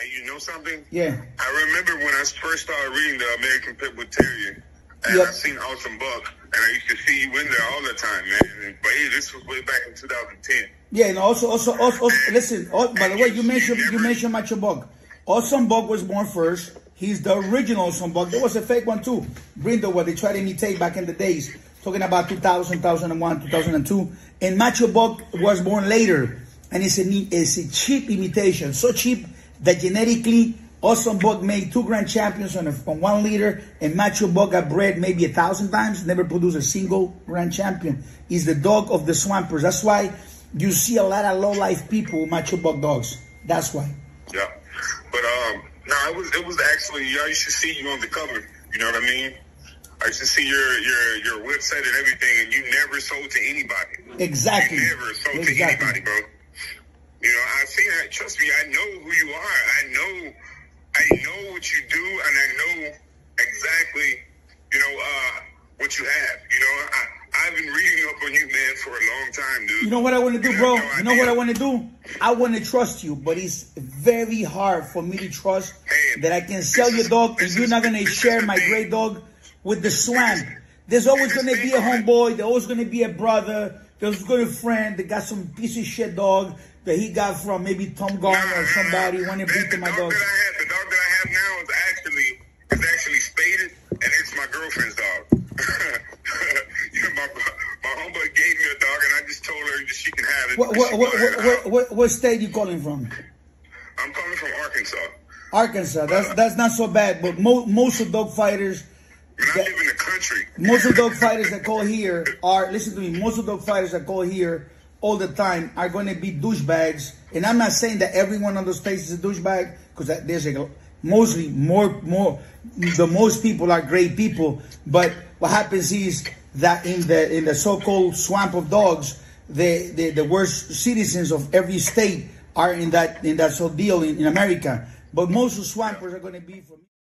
And you know something? Yeah. I remember when I first started reading the American Pit Bull Terrier, and Yep. I seen Awesome Buck, and I used to see you in there all the time, man. But hey, this was way back in 2010. Yeah, and also, also, also, also listen. Oh, by the way, you mentioned you mentioned Macho Buck. Awesome Buck was born first. He's the original Awesome Buck. There was a fake one too, Brindo, what they tried to imitate back in the days, talking about 2000, 2001, 2002. And Macho Buck was born later, and it's a it's a cheap imitation, so cheap that genetically Awesome Buck made two grand champions on, a, on one liter, and Macho Buck got bred maybe a thousand times, never produced a single grand champion. He's the dog of the swampers. That's why you see a lot of low life people with Macho Buck dogs. That's why. Yeah. But um, no, it was it was actually I used to see you on the cover. You know what I mean? I used to see your your your website and everything, and you never sold to anybody. Exactly. You never sold to anybody, bro. You know, I see that. Trust me, I know who you are. I know, I know what you do, and I know exactly, you know, uh, what you have. You know, I I've been reading up on you, man, for a long time, dude. You know what I want to do, bro? no You know what I want to do? I want to trust you, but it's very hard for me to trust that I can sell your dog and you're is- not going to share my great dog with the swamp. There's always going to be a homeboy. There's always going to be a brother. There's going to be a friend that got some piece of shit dog that he got from maybe Tom Garner or somebody want to The- beat to my dog dog. Have, the dog that I have now is actually is actually spaded, and it's my girlfriend's dog. my my homeboy gave me a dog, and I just told her that she can have it. What, what, what, what, what, what, what state you calling from? I'm calling from Arkansas. Arkansas. That's uh, that's not so bad, but mo- most of dog fighters Man, Country. Most dog fighters that call here are listen to me. Most of dog fighters that call here all the time are going to be douchebags. And I'm not saying that every one of those places is a douchebag because there's a mostly more more the most people are great people. But what happens is that in the in the so-called swamp of dogs, the the, the worst citizens of every state are in that in that so deal in, in America. But most of swampers are going to be from.